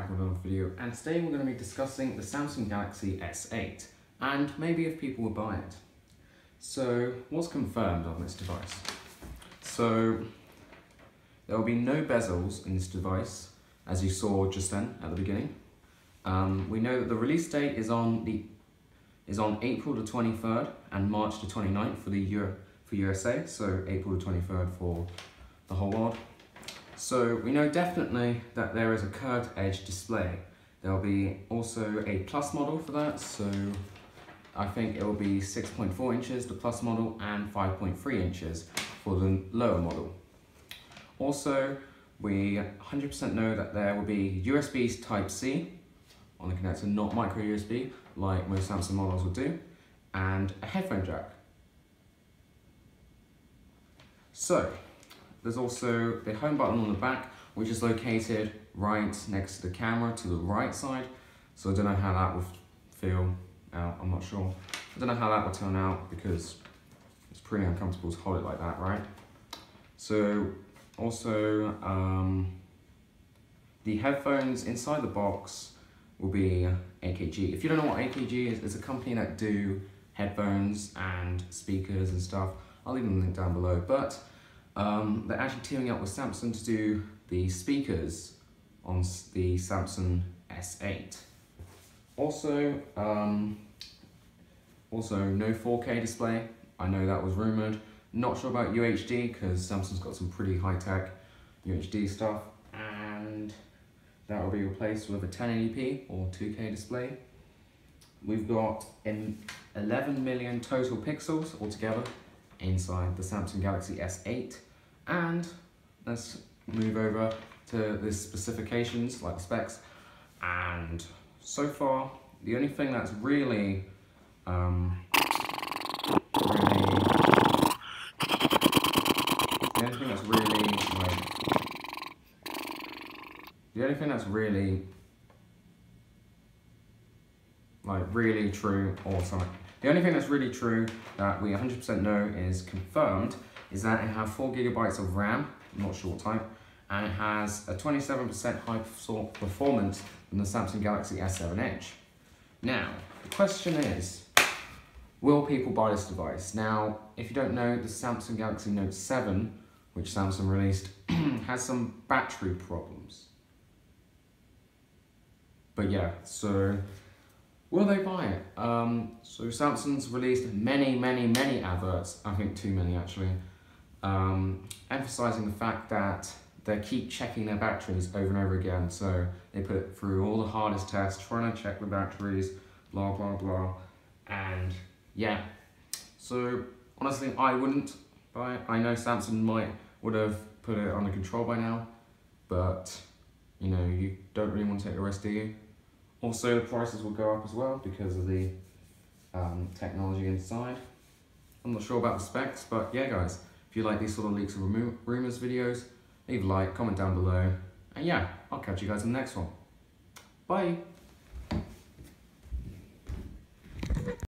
review and today we're going to be discussing the Samsung Galaxy S8 and maybe if people will buy it. So what's confirmed on this device? So there will be no bezels in this device as you saw just then at the beginning. Um, we know that the release date is on the is on April the 23rd and March the 29th for the Euro, for USA, so April the 23rd for the whole world. So we know definitely that there is a curved edge display. There will be also a plus model for that, so I think it will be 6.4 inches, the plus model, and 5.3 inches for the lower model. Also, we 100% know that there will be USB Type-C on the connector, not micro USB, like most Samsung models will do, and a headphone jack. So, there's also the home button on the back, which is located right next to the camera to the right side. So I don't know how that would feel out, I'm not sure. I don't know how that would turn out because it's pretty uncomfortable to hold it like that, right? So also, um, the headphones inside the box will be AKG. If you don't know what AKG is, it's a company that do headphones and speakers and stuff. I'll leave them link down below. But um, they're actually teaming up with Samsung to do the speakers on the Samsung S8. Also, um, also no 4K display. I know that was rumored. Not sure about UHD because Samsung's got some pretty high-tech UHD stuff. And that will be replaced with a 1080p or 2K display. We've got 11 million total pixels altogether inside the Samsung Galaxy S8. And let's move over to the specifications, like the specs. And so far, the only thing that's really, um, really, the only thing that's really, like, the only thing that's really, like, really true or something, the only thing that's really true that we 100% know is confirmed is that it has 4 gigabytes of RAM, not what type, and it has a 27% high performance than the Samsung Galaxy S7 Edge. Now, the question is, will people buy this device? Now, if you don't know, the Samsung Galaxy Note 7, which Samsung released, has some battery problems. But yeah, so Will they buy it? Um, so Samsung's released many, many, many adverts, I think too many actually, um, emphasizing the fact that they keep checking their batteries over and over again. So they put it through all the hardest tests, trying to check the batteries, blah, blah, blah. And yeah, so honestly, I wouldn't buy it. I know Samsung might would have put it under control by now, but you know, you don't really want to take the risk, do you? Also, the prices will go up as well because of the um, technology inside. I'm not sure about the specs, but yeah, guys, if you like these sort of leaks and rumors videos, leave a like, comment down below, and yeah, I'll catch you guys in the next one. Bye!